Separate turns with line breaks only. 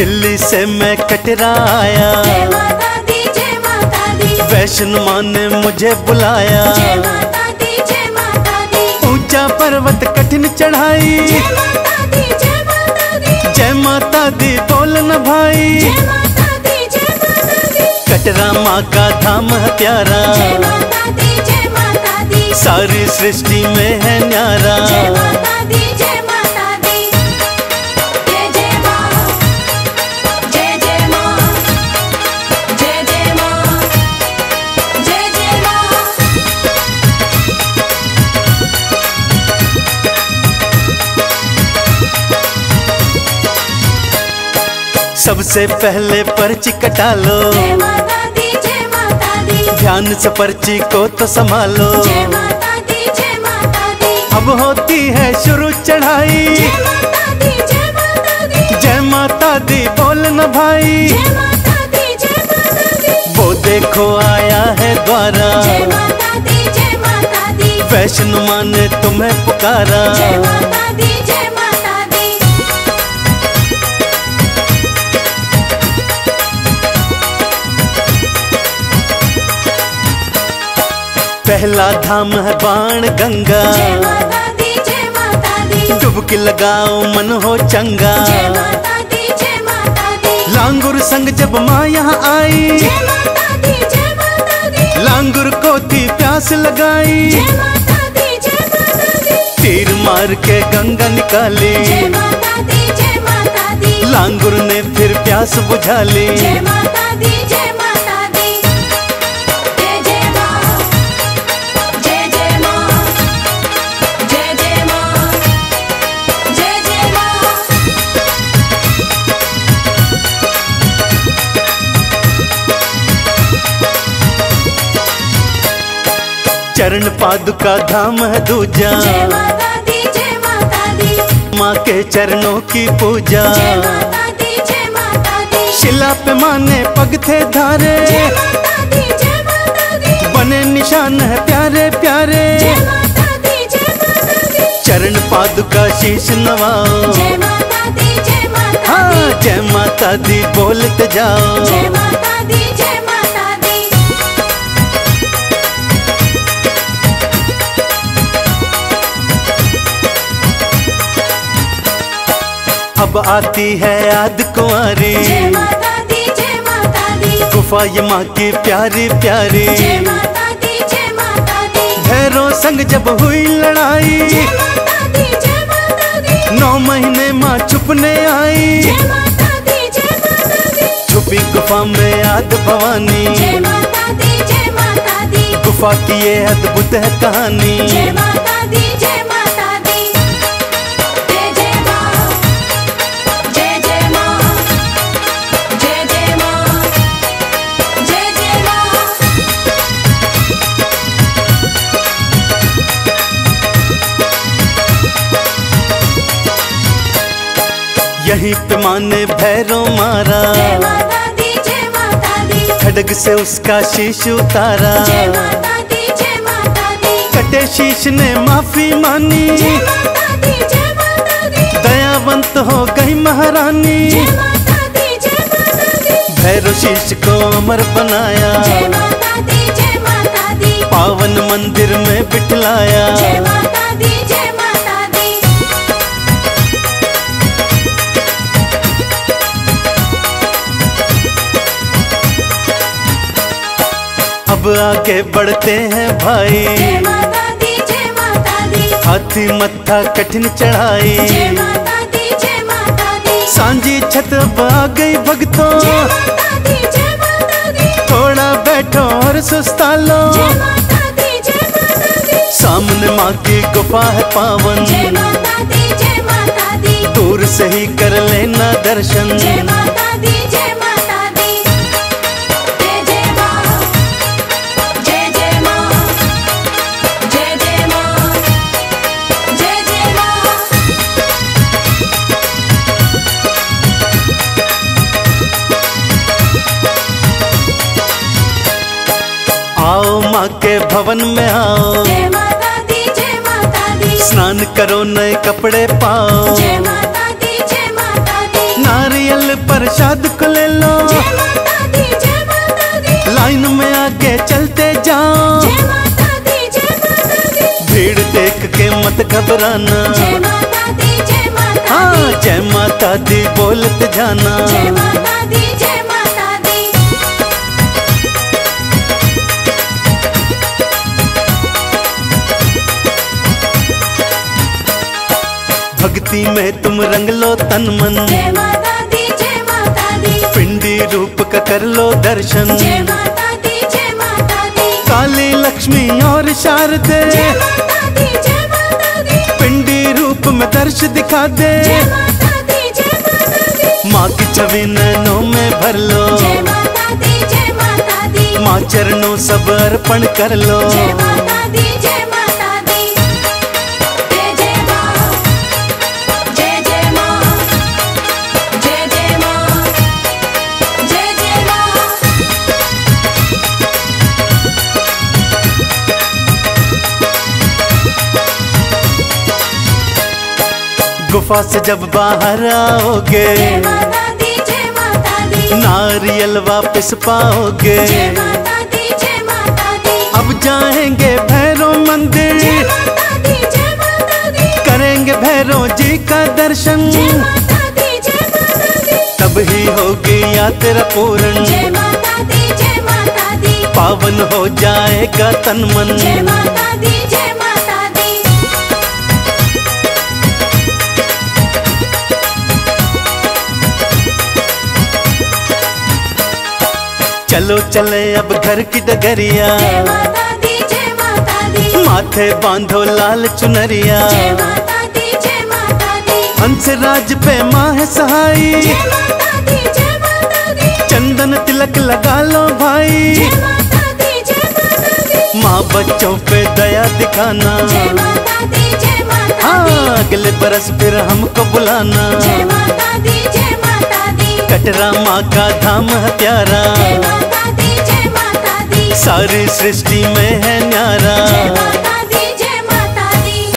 दिल्ली से मैं कटरा आया
जय माता दी जय माता दी
वैष्णो माँ ने मुझे बुलाया।
जय माता दी जय माता दी
ऊँचा पर्वत कठिन चढ़ाई।
जय माता दी जय माता दी
जय माता दी बोल न भाई।
जय माता दी जय माता दी
कटरा माँ का धाम है प्यारा। सारी सृष्टि में है न्यारा। सबसे पहले पर्ची कटा लो
जय माता दी जय माता दी
ध्यान से पर्ची को तो संभालो।
जय माता दी जय माता दी
अब होती है शुरू चढ़ाई।
जय माता दी जय माता दी
जय माता दी बोल न भाई।
जय माता दी जय माता दी
वो देखो आया है द्वारा।
जय माता दी जय माता दी
वैष्णो माँ ने तुम्हें पुकारा। पहला धाम है बाण गंगा
जय माता दी जय माता दी
डुबकी लगाओ मन हो चंगा
जय माता दी जय माता दी
लांगुर संग जब माँ यहाँ आई
जय माता दी जय माता दी
लांगुर को थी प्यास लगाई
जय माता दी जय माता दी
तीर मार के गंगा निकाली
जय माता दी जय माता दी
लांगुर ने फिर प्यास बुझा ली चरण पादुका धाम है दूजा
जय माता दी जय माता दी
माँ के चरणों की पूजा
जय माता दी जय माता दी
शिला पे माँ ने पग थे धारे
जय माता दी जय माता दी
बने निशान है प्यारे प्यारे
जय माता दी जय माता दी
चरण पादुका शीश नवाओ
जय माता दी जय माता
हाँ
दी
जय माता दी बोलते जाओ
जय माता दी जय
अब आती है याद कुंवारी
जय माता दी जय माता दी
गुफा ये माँ की प्यारी प्यारी
जय माता दी जय माता दी
भैरों संग जब हुई लड़ाई
जय माता दी जय माता दी
नौ महीने माँ छुपने आई
जय माता दी जय माता दी
छुपी गुफा में याद भवानी
जय माता दी जय माता दी
गुफा की ये अद्भुत है कहानी यही पे माँ ने भैरों मारा।
जय माता दी जय माता दी
खड़ग से उसका शीश उतारा।
जय माता दी जय माता दी
कटे शीश ने माफ़ी मानी। दयावंत हो गई महारानी।
जय माता दी जय माता दी
भैरव शीश को अमर बनाया।
जय माता दी जय माता दी
पावन मंदिर में बिठलाया। अब आगे बढ़ते हैं भाई। हाथी मत्था कठिन चढ़ाई। सांझी छत अब आ गई
दी
थोड़ा बैठो और सुस्ता लो। सामने माँ की गुफा है पावन। दूर से ही कर लेना दर्शन।
माँ
के भवन में आओ।
जय माता दी जय माता दी
स्नान करो नए कपड़े पाओ।
जय माता दी जय माता दी
नारियल प्रसाद को ले लो।
जय माता दी जय माता दी
लाइन में आगे चलते जाओ।
जय माता दी जय माता दी
भीड़ देख के मत घबराना।
जय माता दी जय माता
हाँ
दी
जय माता दी बोलत जाना।
जय माता दी
भक्ति में तुम रंग लो तन मन।
जय माता दी जय माता दी
पिंडी रूप का कर लो दर्शन।
जय माता दी जय माता दी
काली लक्ष्मी और शारदे।
जय माता दी जय माता दी
पिंडी रूप में दर्श दिखा दे।
जय माता दी जय माता दी
माँ की छवि नैनों में भर लो।
जय माता दी जय माता दी
माँ चरणों सब अर्पण कर लो।
जय माता दी
गुफा से जब बाहर आओगे नारियल वापस पाओगे अब जाएँगे भैरव मंदिर करेंगे भैरव जी का दर्शन तब ही होगी यात्रा पूर्ण
जय माता दी जय माता दी
पावन हो जाएगा तन मन चलो चले अब घर की डगरिया
जय माता दी जय माता दी
माथे बांधो लाल चुनरिया
जय माता दी जय माता दी
हंस राज पे माँ है सहाई
जय माता दी जय माता दी
चंदन तिलक लगा लो भाई
जय माता दी जय माता दी
माँ बच्चों पे दया दिखाना
जय माता दी जय माता दी
हाँ अगले बरस फिर हमको बुलाना कटरा माँ का धाम है प्यारा।
जय माता दी जय माता दी।
सारी सृष्टि में है न्यारा।